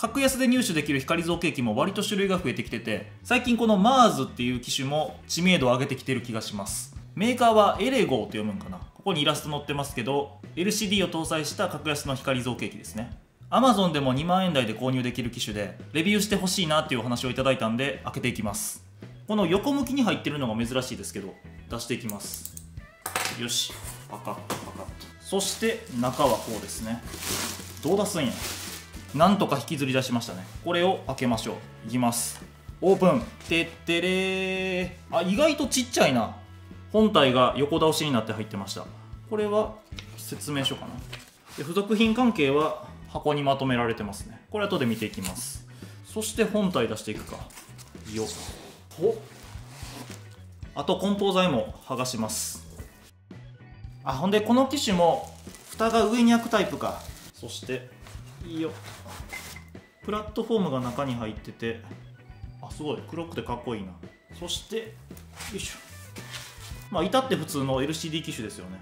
格安で入手できる光造形機も割と種類が増えてきてて最近この MARS っていう機種も知名度を上げてきてる気がします。メーカーはエレゴーと読むんかな？ここにイラスト載ってますけど LCD を搭載した格安の光造形機ですね。Amazon でも2万円台で購入できる機種でレビューしてほしいなっていうお話をいただいたんで開けていきます。この横向きに入ってるのが珍しいですけど出していきます。よし。パカッとパカッと。そして中はこうですね。どう出すんや？なんとか引きずり出しましたね。これを開けましょう。いきます。オープン。てってれー。あ意外とちっちゃいな。本体が横倒しになって入ってました。これは説明書かな。で付属品関係は箱にまとめられてますね。これ後で見ていきます。そして本体出していくか。よっ。お。あと梱包材も剥がします。あほんでこの機種も蓋が上に開くタイプか。そしていいよプラットフォームが中に入っててあすごい。黒くてかっこいいな。そしてよいしょ。まあ至って普通の LCD 機種ですよね。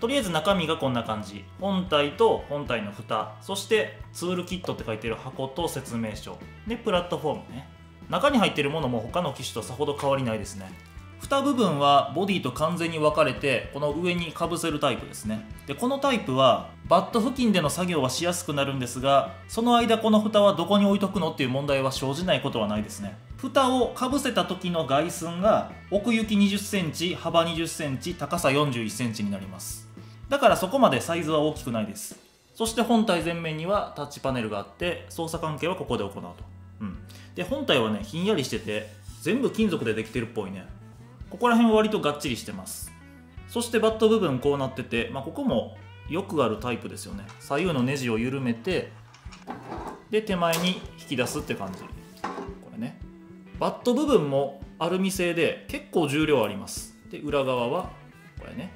とりあえず中身がこんな感じ。本体と本体の蓋。そしてツールキットって書いてる箱と説明書。でプラットフォームね。中に入ってるものも他の機種とさほど変わりないですね。蓋部分はボディと完全に分かれてこの上にかぶせるタイプですね。でこのタイプはバット付近での作業はしやすくなるんですがその間この蓋はどこに置いとくのっていう問題は生じないことはないですね。蓋をかぶせた時の外寸が奥行き2 0センチ幅2 0センチ高さ4 1センチになります。だからそこまでサイズは大きくないです。そして本体前面にはタッチパネルがあって操作関係はここで行うと、うん、で本体はねひんやりしてて全部金属でできてるっぽいね。ここら辺は割とがっちりしてます。そしてバット部分こうなってて、まあ、ここもよくあるタイプですよね。左右のネジを緩めてで手前に引き出すって感じ。これね。バット部分もアルミ製で結構重量あります。で裏側はこれね。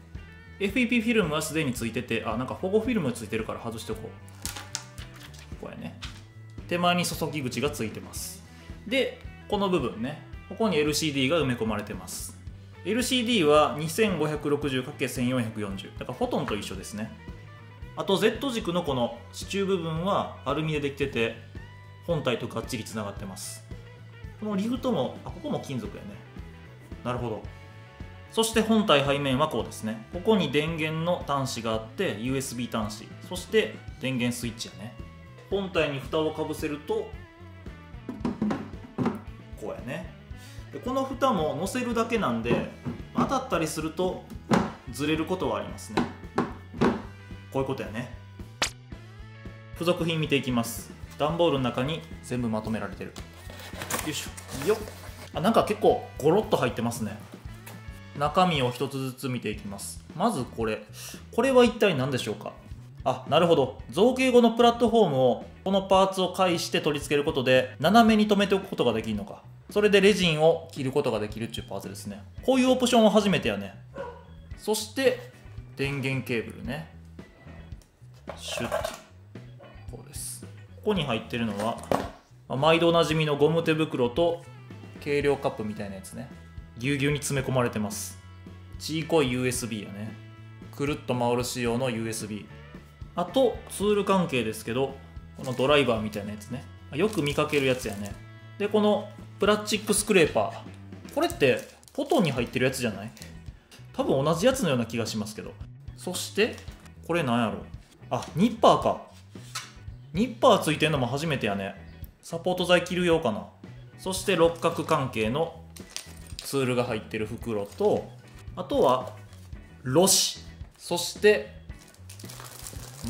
FEP フィルムはすでについててあなんか保護フィルムついてるから外しておこう。これね。手前に注ぎ口がついてます。でこの部分ね。ここに LCD が埋め込まれてます。LCD は 2560×1440 だからフォトンと一緒ですね。あと Z 軸のこの支柱部分はアルミでできてて本体とがっちりつながってます。このリフトもあここも金属やね。なるほど。そして本体背面はこうですね。ここに電源の端子があって USB 端子。そして電源スイッチやね。本体に蓋をかぶせるとこの蓋も乗せるだけなんで当たったりするとずれることはありますね。こういうことやね。付属品見ていきます。段ボールの中に全部まとめられてる。よいしょ。よっ。あなんか結構ゴロッと入ってますね。中身を一つずつ見ていきます。まずこれ。これは一体何でしょうか？あなるほど。造形後のプラットフォームをこのパーツを介して取り付けることで斜めに留めておくことができるのか。それでレジンを切ることができるっていうパーツですね。こういうオプションは初めてやね。そして電源ケーブルね。シュッと。こうです。ここに入ってるのは毎度おなじみのゴム手袋と計量カップみたいなやつね。ぎゅうぎゅうに詰め込まれてます。ちいこい USB やね。くるっと回る仕様の USB あとツール関係ですけどこのドライバーみたいなやつね。よく見かけるやつやね。でこのプラスチックスクレーパー。これってポトンに入ってるやつじゃない？多分同じやつのような気がしますけど。そしてこれなんやろ？あニッパーか。ニッパーついてんのも初めてやね。サポート剤切る用かな。そして六角関係のツールが入ってる袋とあとはロシ。そして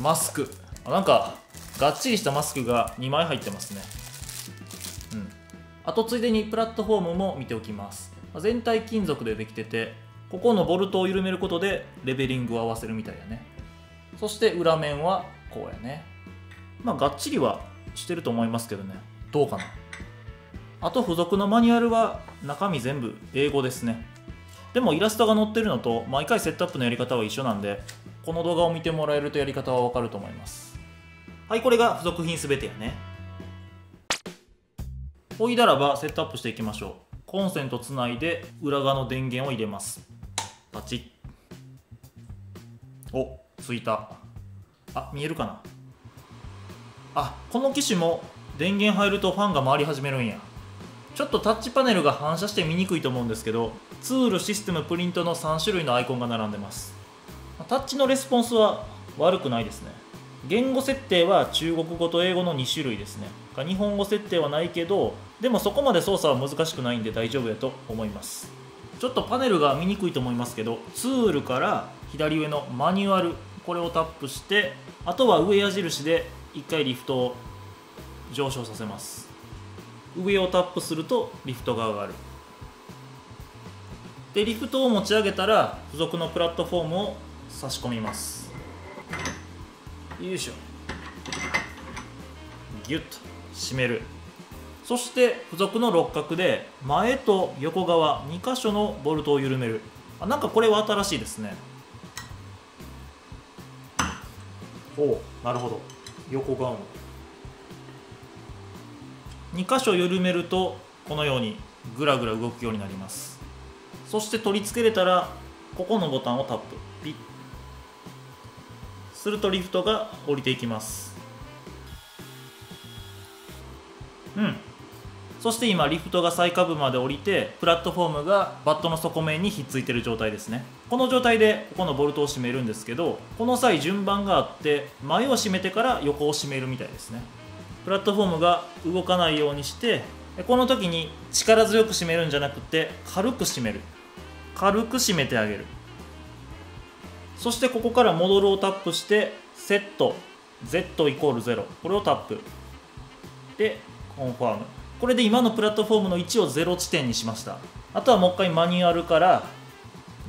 マスク。あなんかがっちりしたマスクが2枚入ってますね。あとついでにプラットフォームも見ておきます。全体金属でできててここのボルトを緩めることでレベリングを合わせるみたいやね。そして裏面はこうやね。まあがっちりはしてると思いますけどね。どうかな。あと付属のマニュアルは中身全部英語ですね。でもイラストが載ってるのと毎回セットアップのやり方は一緒なんでこの動画を見てもらえるとやり方はわかると思います。はいこれが付属品すべてやね。ほいだらばセットアップしていきましょう。コンセントつないで裏側の電源を入れます。パチッ。おついた。あ見えるかな？あこの機種も電源入るとファンが回り始めるんや。ちょっとタッチパネルが反射して見にくいと思うんですけどツールシステムプリントの3種類のアイコンが並んでます。タッチのレスポンスは悪くないですね。言語設定は中国語と英語の2種類ですね。日本語設定はないけどでもそこまで操作は難しくないんで大丈夫やと思います。ちょっとパネルが見にくいと思いますけどツールから左上のマニュアルこれをタップしてあとは上矢印で1回リフトを上昇させます。上をタップするとリフトが上がる。でリフトを持ち上げたら付属のプラットフォームを差し込みます。よいしょ。ギュッと。締める。そして付属の六角で前と横側2箇所のボルトを緩める。あなんかこれは新しいですね。おおなるほど。横側の。2箇所緩めるとこのようにぐらぐら動くようになります。そして取り付けれたらここのボタンをタップ。ピッするとリフトが降りていきます。うん。そして今リフトが最下部まで降りてプラットフォームがバットの底面にひっついてる状態ですね。この状態でここのボルトを締めるんですけどこの際順番があって前を締めてから横を締めるみたいですね。プラットフォームが動かないようにしてこの時に力強く締めるんじゃなくて軽く締める。軽く締めてあげる。そしてここからモドルをタップしてセット Z イコール0これをタップ。でコンファームこれで今のプラットフォームの位置を0地点にしました。あとはもう一回マニュアルから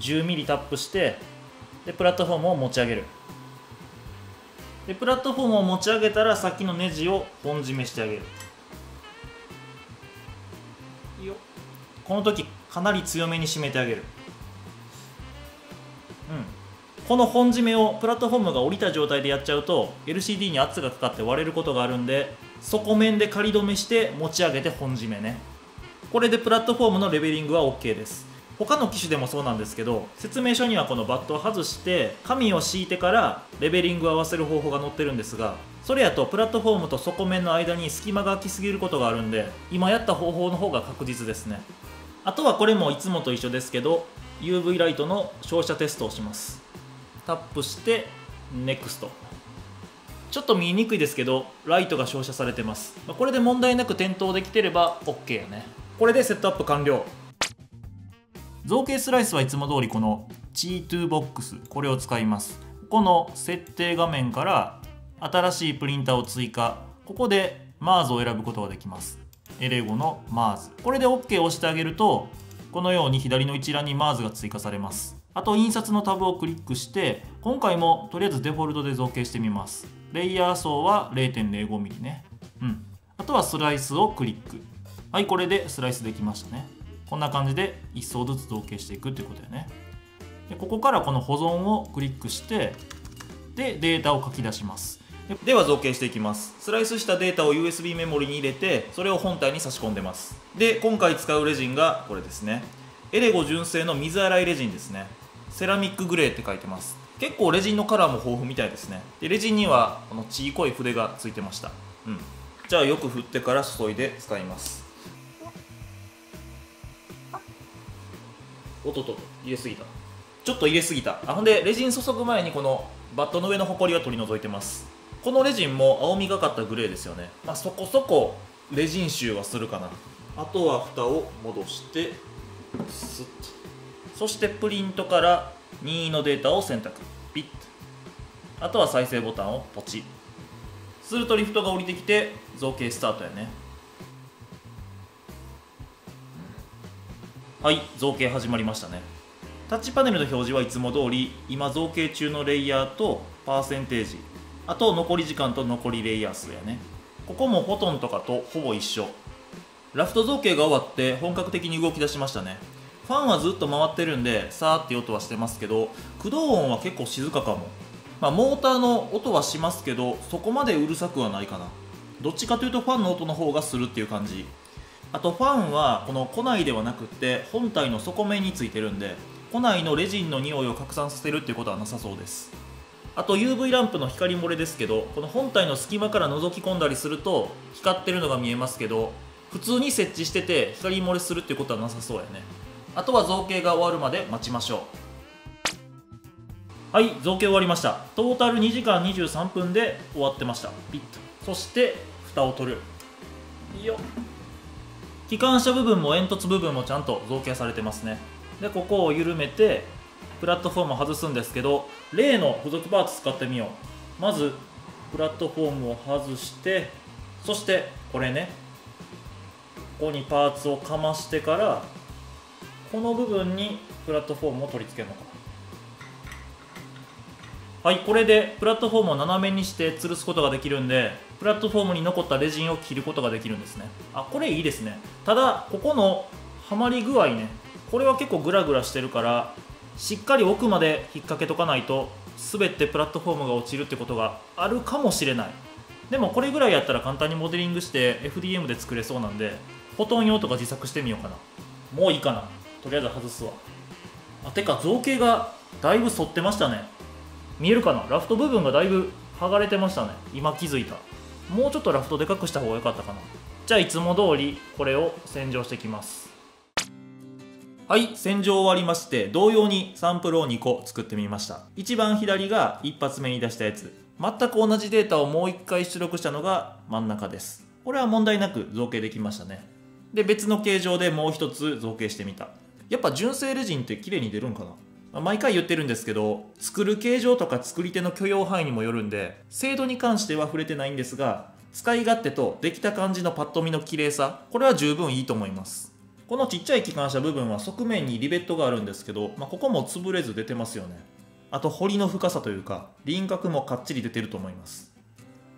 10mm タップしてでプラットフォームを持ち上げる。でプラットフォームを持ち上げたらさっきのネジを本締めしてあげる。いいよ。この時かなり強めに締めてあげる。うん。この本締めをプラットフォームが降りた状態でやっちゃうと LCD に圧がかかって割れることがあるんで底面で仮止めして持ち上げて本締めね。これでプラットフォームのレベリングは OK です。他の機種でもそうなんですけど説明書にはこのバットを外して紙を敷いてからレベリングを合わせる方法が載ってるんですがそれやとプラットフォームと底面の間に隙間が空きすぎることがあるんで今やった方法の方が確実ですね。あとはこれもいつもと一緒ですけど UV ライトの照射テストをします。タップして NEXT ちょっと見えにくいですけどライトが照射されてます。これで問題なく点灯できてれば OK やね。これでセットアップ完了。造形スライスはいつも通りこの G2 ボックスこれを使います。この設定画面から新しいプリンターを追加。ここで MARS を選ぶことができます。エレゴの MARS これで OK を押してあげるとこのように左の一覧に MARS が追加されます。あと印刷のタブをクリックして今回もとりあえずデフォルトで造形してみます。レイヤー層は 0.05mm ね。うん。あとはスライスをクリック。はいこれでスライスできましたね。こんな感じで1層ずつ造形していくっていうことだよね。でここからこの保存をクリックしてでデータを書き出します。では造形していきます。スライスしたデータを USB メモリに入れてそれを本体に差し込んでます。で今回使うレジンがこれですね。エレゴ純正の水洗いレジンですね。セラミックグレーって書いてます。結構レジンのカラーも豊富みたいですね。でレジンにはこのちいこい筆がついてました。うん。じゃあよく振ってから注いで使います。おっとっと入れすぎた。ちょっと入れすぎた。あほんでレジン注ぐ前にこのバットの上のホコリは取り除いてます。このレジンも青みがかったグレーですよね。まあそこそこレジン臭はするかな。あとは蓋を戻してスッと。そしてプリントから任意のデータを選択。ピッ。あとは再生ボタンをポチ。するとリフトが降りてきて造形スタートやね。はい造形始まりましたね。タッチパネルの表示はいつも通り今造形中のレイヤーとパーセンテージ。あと残り時間と残りレイヤー数やね。ここもフォトンとかとほぼ一緒。ラフト造形が終わって本格的に動き出しましたね。ファンはずっと回ってるんでさーって音はしてますけど駆動音は結構静かかも。まあ、モーターの音はしますけどそこまでうるさくはないかな。どっちかというとファンの音の方がするっていう感じ。あとファンはこの庫内ではなくって本体の底面についてるんで庫内のレジンの匂いを拡散させるっていうことはなさそうです。あと UV ランプの光漏れですけどこの本体の隙間から覗き込んだりすると光ってるのが見えますけど普通に設置してて光漏れするっていうことはなさそうやね。あとは造形が終わるまで待ちましょう。はい造形終わりました。トータル2時間23分で終わってました。ピッと。そして蓋を取る。いいよ機関車部分も煙突部分もちゃんと造形されてますね。でここを緩めてプラットフォームを外すんですけど例の付属パーツ使ってみよう。まずプラットフォームを外してそしてこれね。ここにパーツをかましてからこの部分にプラットフォームを取り付けるのか。はいこれでプラットフォームを斜めにして吊るすことができるんでプラットフォームに残ったレジンを切ることができるんですね。あこれいいですね。ただここのはまり具合ねこれは結構グラグラしてるからしっかり奥まで引っ掛けとかないと全てプラットフォームが落ちるってことがあるかもしれない。でもこれぐらいやったら簡単にモデリングして FDM で作れそうなんでフォトン用とか自作してみようかな。もういいかな。とりあえず外すわ。あてか造形がだいぶ反ってましたね。見えるかな？ラフト部分がだいぶ剥がれてましたね。今気づいた。もうちょっとラフトでかくした方が良かったかな。じゃあいつも通りこれを洗浄していきます。はい洗浄終わりまして同様にサンプルを2個作ってみました。一番左が一発目に出したやつ。全く同じデータをもう一回出力したのが真ん中です。これは問題なく造形できましたね。で別の形状でもう一つ造形してみた。やっぱ純正レジンって綺麗に出るんかな？毎回言ってるんですけど作る形状とか作り手の許容範囲にもよるんで精度に関しては触れてないんですが使い勝手とできた感じのパッと見の綺麗さこれは十分いいと思います。このちっちゃい機関車部分は側面にリベットがあるんですけど、まあ、ここも潰れず出てますよね。あと彫りの深さというか輪郭もかっちり出てると思います。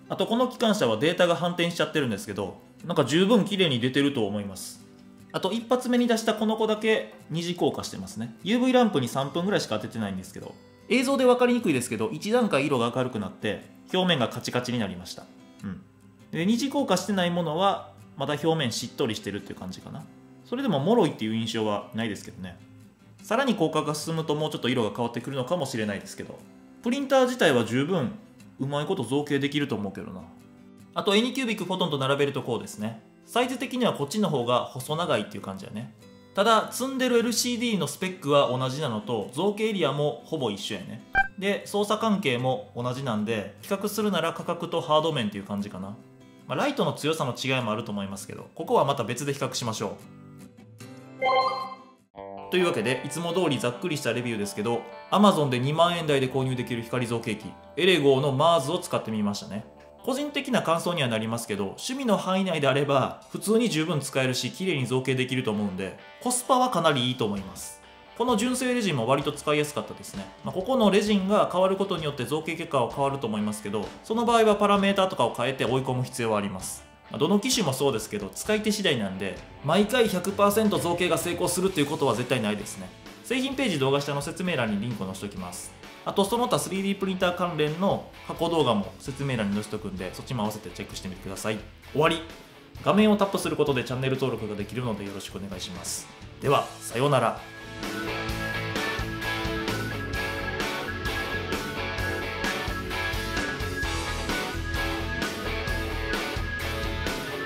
あとこの機関車はデータが反転しちゃってるんですけどなんか十分綺麗に出てると思います。あと一発目に出したこの子だけ二次硬化してますね。UV ランプに3分ぐらいしか当ててないんですけど映像で分かりにくいですけど1段階色が明るくなって表面がカチカチになりました。うん。で二次硬化してないものはまだ表面しっとりしてるっていう感じかな。それでも脆いっていう印象はないですけどね。さらに硬化が進むともうちょっと色が変わってくるのかもしれないですけどプリンター自体は十分うまいこと造形できると思うけどな。あと Any キュービックフォトンと並べるとこうですね。サイズ的にはこっちの方が細長いっていう感じだね。ただ積んでる LCD のスペックは同じなのと造形エリアもほぼ一緒やね。で操作関係も同じなんで比較するなら価格とハード面っていう感じかな、まあ、ライトの強さの違いもあると思いますけどここはまた別で比較しましょう。というわけでいつも通りざっくりしたレビューですけど Amazon で2万円台で購入できる光造形機エレゴーの MARS を使ってみましたね。個人的な感想にはなりますけど趣味の範囲内であれば普通に十分使えるし綺麗に造形できると思うんでコスパはかなりいいと思います。この純正レジンも割と使いやすかったですね、まあ、ここのレジンが変わることによって造形結果は変わると思いますけどその場合はパラメータとかを変えて追い込む必要はあります。どの機種もそうですけど使い手次第なんで毎回100%造形が成功するっていうことは絶対ないですね。製品ページ動画下の説明欄にリンクを載せておきます。あとその他 3D プリンター関連の過去動画も説明欄に載せておくんでそっちも合わせてチェックしてみてください。終わり。画面をタップすることでチャンネル登録ができるのでよろしくお願いします。ではさようなら。